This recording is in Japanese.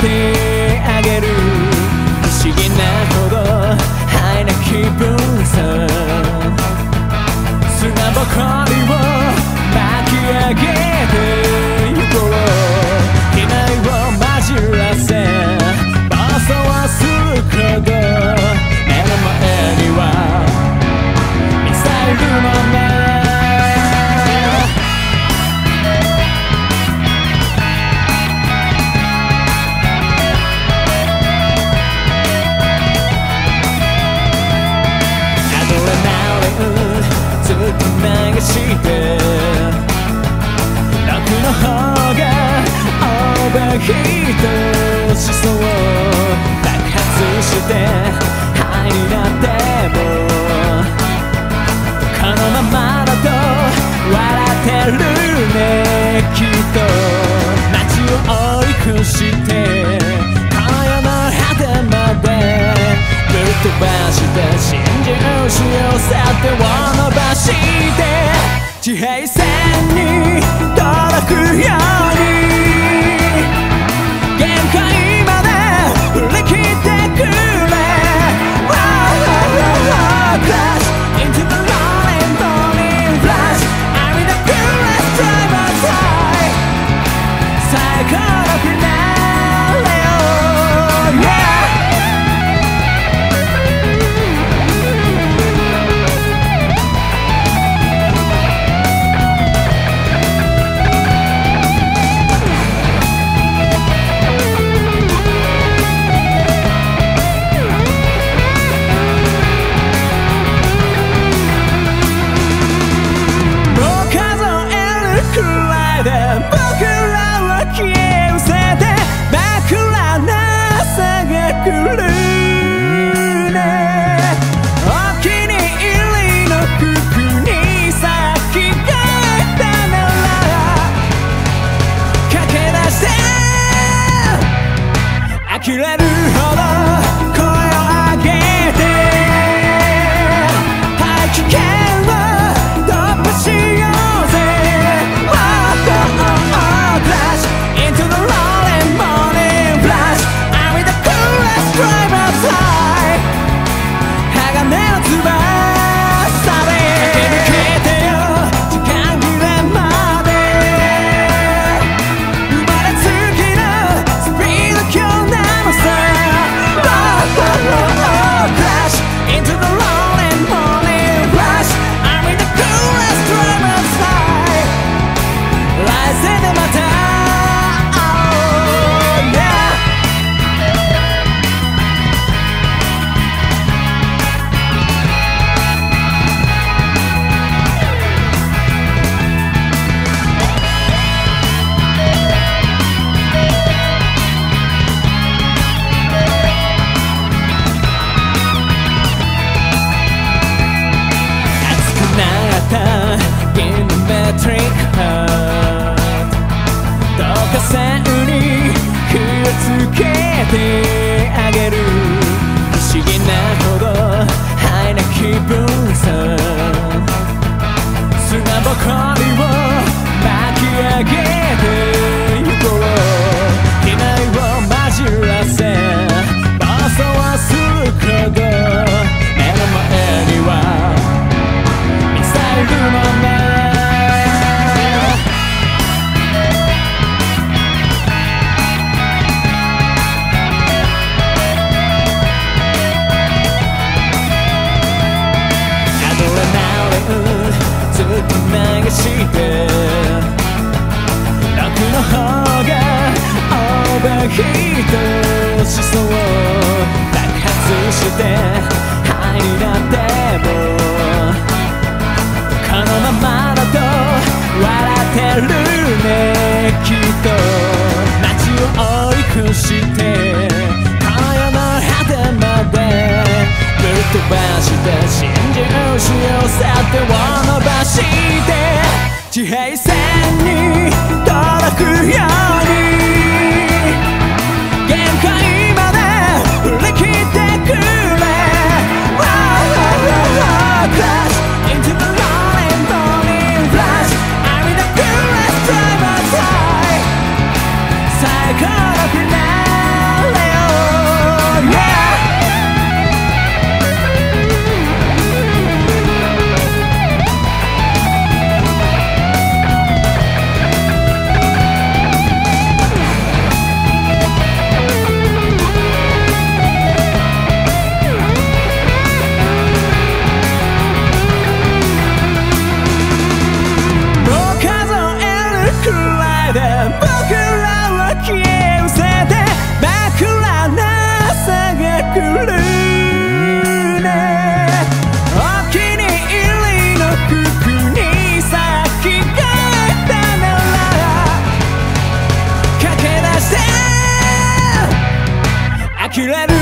parte. 思想を爆発して灰になってもこのままだと笑ってるねきっと街を追い越して今夜の果てまでぶっ飛ばして信じるしようさ手を伸ばして地平線に届くよ最高のした銀のメトリックハート。どかさうに火をつけてあげる。不思議なほどハイな気分。と流して楽の方がオーバーヒートしそう爆発して灰になってもこのままだと笑ってるねきっと。街を追い越して飛ばして真珠を去っては切れる